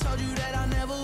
told you that I never